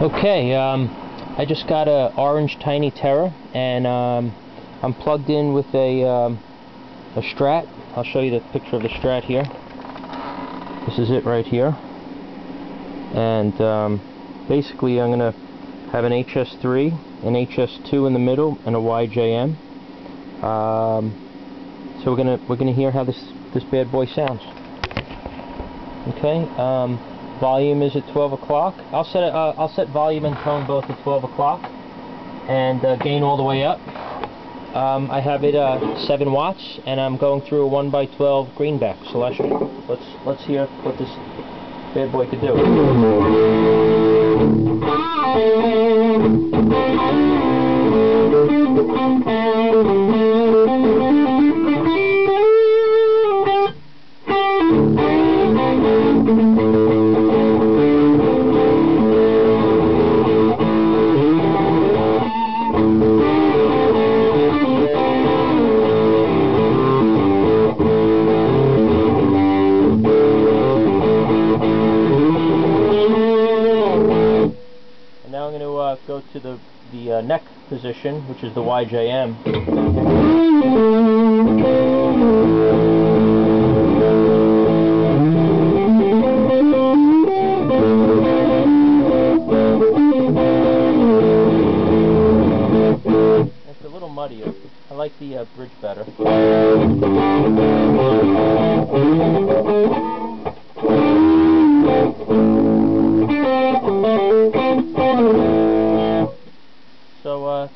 Okay, um, I just got a orange Tiny Terror, and um, I'm plugged in with a um, a Strat. I'll show you the picture of the Strat here. This is it right here, and um, basically I'm gonna have an HS3, an HS2 in the middle, and a YJM. Um, so we're gonna we're gonna hear how this this bad boy sounds. Okay. Um, volume is at 12 o'clock. I'll set it, uh, I'll set volume and tone both at 12 o'clock, and uh, gain all the way up. Um, I have it uh, 7 watts, and I'm going through a 1 by 12 greenback Celestion. Let's let's hear what this bad boy could do. And go to the the uh, neck position, which is the YJM. It's a little muddier. I like the uh, bridge better.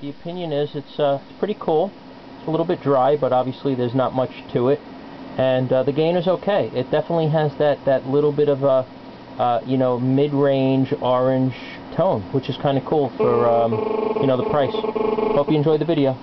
The opinion is it's, uh, it's pretty cool. It's a little bit dry, but obviously there's not much to it. And uh, the gain is okay. It definitely has that, that little bit of a, uh, you know, mid-range orange tone, which is kind of cool for, um, you know, the price. Hope you enjoyed the video.